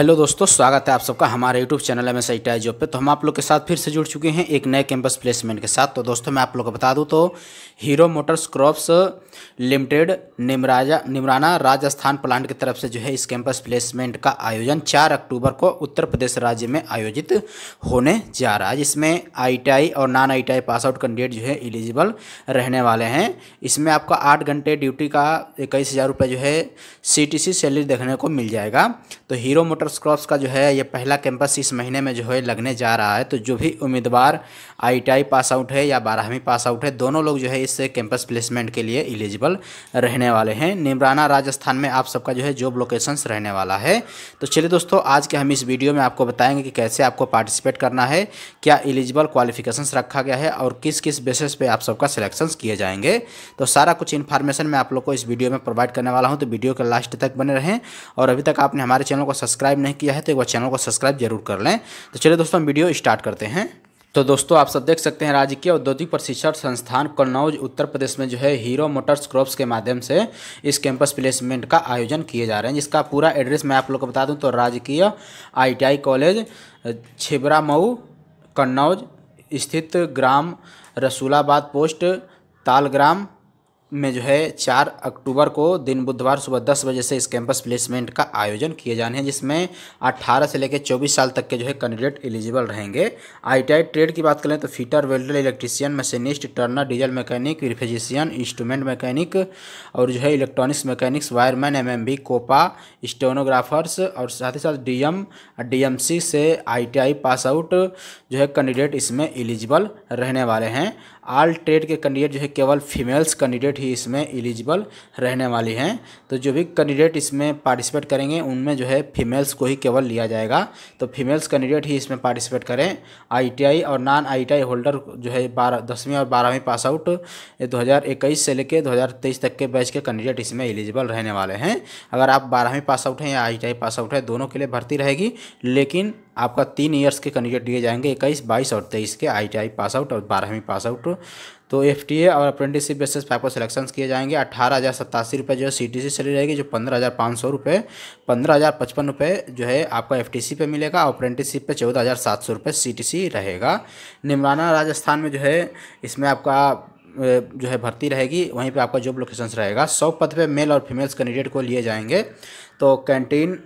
Hello दोस्तों, स्वागत है आप सबका हमारे YouTube channel M S I T job पर तो हम आप लोग के साथ फिर से जुड़ चुके हैं एक नए कैंपस प्लेसमेंट के साथ। तो दोस्तों, मैं आप लोग को बता दूँ तो हीरो मोटर्स क्रॉप्स लिमिटेड निमराजा, निमराना राजस्थान प्लांट की तरफ़ से जो है इस कैंपस प्लेसमेंट का आयोजन चार अक्टूबर को उत्तर प्रदेश राज्य में आयोजित होने जा रहा है, जिसमें आईटीआई और non ITI pass out candidate जो है एलिजिबल रहने वाले हैं। इसमें आपका आठ घंटे ड्यूटी का इक्कीस हज़ार रुपये जो है सीटीसी सैलरी देखने को मिल जाएगा। तो हीरो मोटर्स क्रॉप्स का जो है ये पहला कैंपस इस महीने में जो है लगने जा रहा है तो जो भी उम्मीदवार आईटीआई पास आउट है या बारहवीं पास आउट है, दोनों लोग जो है इस कैंपस प्लेसमेंट के लिए एलिजिबल रहने वाले हैं। निमराना राजस्थान में आप सबका जो है जॉब लोकेशंस रहने वाला है। तो चलिए दोस्तों, आज के हम इस वीडियो में आपको बताएँगे कि कैसे आपको पार्टिसिपेट करना है, क्या एलिजिबल क्वालिफिकेशंस रखा गया है और किस किस बेसिस पे आप सबका सिलेक्शंस किए जाएँगे। तो सारा कुछ इन्फॉर्मेशन मैं आप लोग को इस वीडियो में प्रोवाइड करने वाला हूँ तो वीडियो के लास्ट तक बने रहें और अभी तक आपने हमारे चैनल को सब्सक्राइब नहीं किया है तो एक बार चैनल को सब्सक्राइब ज़रूर कर लें। तो चलिए दोस्तों, हम वीडियो स्टार्ट करते हैं। तो दोस्तों, आप सब देख सकते हैं राजकीय औद्योगिक प्रशिक्षण संस्थान कन्नौज, उत्तर प्रदेश में जो है हीरो मोटर्स क्रॉप्स के माध्यम से इस कैंपस प्लेसमेंट का आयोजन किए जा रहे हैं, जिसका पूरा एड्रेस मैं आप लोग को बता दूँ तो राजकीय ITI college Chhibramau Kannauj स्थित ग्राम रसूलाबाद पोस्ट, तालग्राम में जो है चार अक्टूबर को दिन बुधवार सुबह दस बजे से इस कैंपस प्लेसमेंट का आयोजन किए जाने हैं, जिसमें 18 से लेकर 24 साल तक के जो है कैंडिडेट एलिजिबल रहेंगे। आईटीआई ट्रेड की बात करें तो fitter welder electrician machinist turner diesel mechanic physician instrument mechanic और जो है electronics mechanics wireman M COPA stenographers और साथ ही साथ डी एम से आईटीआई पास आउट जो है कैंडिडेट इसमें एलिजिबल रहने वाले हैं। आल ट्रेड के कैंडिडेट जो है केवल फीमेल्स कैंडिडेट ही इसमें एलिजिबल रहने वाली हैं। तो जो भी कैंडिडेट इसमें पार्टिसिपेट करेंगे, उनमें जो है फीमेल्स को ही केवल लिया जाएगा। तो फीमेल्स कैंडिडेट ही इसमें पार्टिसिपेट करें। आईटीआई और नॉन आईटीआई होल्डर जो है बारह, दसवीं और बारहवीं पास आउट दो हज़ार इक्कीस से लेकर दो हज़ार तेईस तक के बैच के कैंडिडेट इसमें एलिजिबल रहने वाले हैं। अगर आप बारहवीं पास आउट हैं या आईटीआई पास आउट है, दोनों के लिए भर्ती रहेगी। लेकिन आपका तीन ईयर्स के कैंडिडेट दिए जाएँगे, इक्कीस, बाईस और तेईस के आईटीआई पास आउट और बारहवीं पास आउट तो एफ़ टी ए और अप्रेंटिसशिप बेसिस पर आपको सिलेक्शन किए जाएँगे। अट्ठारह हज़ार सत्तासी रुपये जो है सी टी सी चली रहेगी जो पंद्रह हज़ार पाँच सौ रुपये पंद्रह हज़ार पचपन रुपये जो है आपका एफ़ टी सी पे मिलेगा और अप्रेंटिसशिप पे चौदह हज़ार सात सौ रुपये सी टी सी रहेगा। निमराना राजस्थान में जो है, इसमें आपका जो है भर्ती रहेगी, वहीं पे आपका जॉब लोकेशन रहेगा। सौ पद पे मेल और फीमेल्स कैंडिडेट को लिए जाएँगे। तो कैंटीन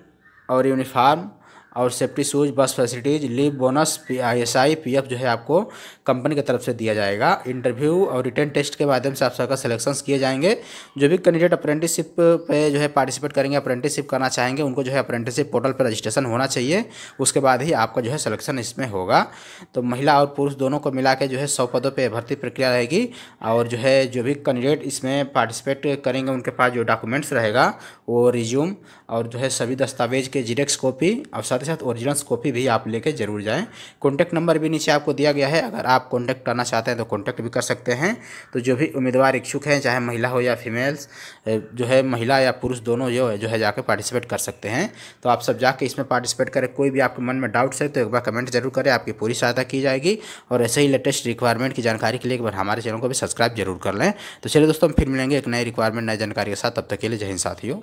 और यूनिफॉर्म और safety shoes bus facilities leave bonus I S I P F जो है आपको कंपनी की तरफ़ से दिया जाएगा। इंटरव्यू और रिटर्न टेस्ट के माध्यम से आप सबका सिलेक्शंस किए जाएँगे। जो भी कैंडिडेट अप्रेंटिसशिप पे जो है पार्टिसिपेट करेंगे अप्रेंटिसशिप करना चाहेंगे, उनको जो है अप्रेंटिसशिप पोर्टल पर रजिस्ट्रेशन होना चाहिए। उसके बाद ही आपका जो है सिलेक्शन इसमें होगा। तो महिला और पुरुष दोनों को मिला के जो है सौ पदों पर भर्ती प्रक्रिया रहेगी और जो है जो भी कैंडिडेट इसमें पार्टिसिपेट करेंगे, उनके पास जो डॉक्यूमेंट्स रहेगा वो रिज्यूम और जो है सभी दस्तावेज़ के जीडेक्स कॉपी और साथ ही साथ ओरिजिनल्स कॉपी भी आप लेके ज़रूर जाएँ। कॉन्टैक्ट नंबर भी नीचे आपको दिया गया है। अगर आप कॉन्टैक्ट करना चाहते हैं तो कॉन्टैक्ट भी कर सकते हैं। तो जो भी उम्मीदवार इच्छुक हैं, चाहे महिला हो या फीमेल्स जो है महिला या पुरुष दोनों जो है जो है जाकर पार्टिसिपेट कर सकते हैं। तो आप सब जाके इसमें पार्टिसिपेट करें। कोई भी आपके मन में डाउट्स है तो एक बार कमेंट ज़रूर करें। आपकी पूरी सहायता की जाएगी। और ऐसे ही लेटेस्ट रिक्वायरमेंट की जानकारी के लिए एक बार हमारे चैनल को भी सब्सक्राइब ज़रूर कर लें। तो चलिए दोस्तों, हम फिर मिलेंगे एक नई रिक्वायरमेंट नई जानकारी के साथ। तब तक के लिए जय हिंद साथियों।